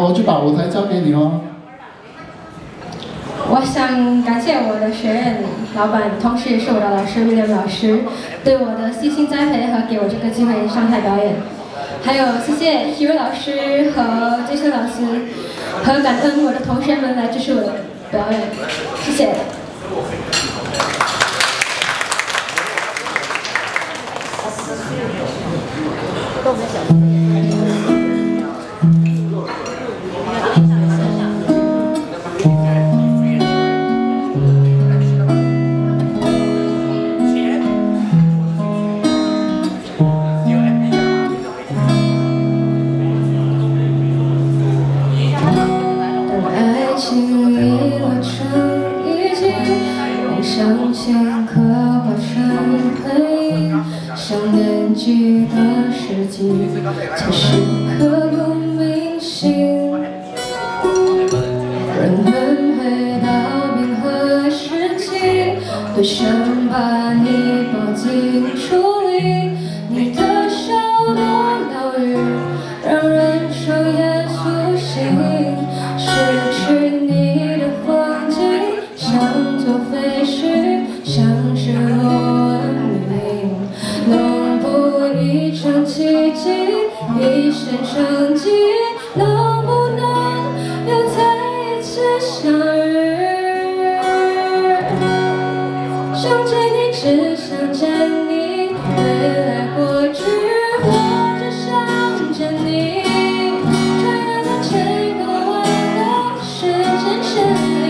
我就把舞台交给你哦。我想感谢我的学院老板，同时也是我的老师威廉老师，对我的悉心栽培和给我这个机会上台表演。还有谢谢徐老师和 Jason 老师，和感恩我的同学们来支持我的表演，谢谢。心意化成一记梦想形刻划成回忆想念几个世纪却是刻骨铭心若能回到冰河时期多想把你抱 relationship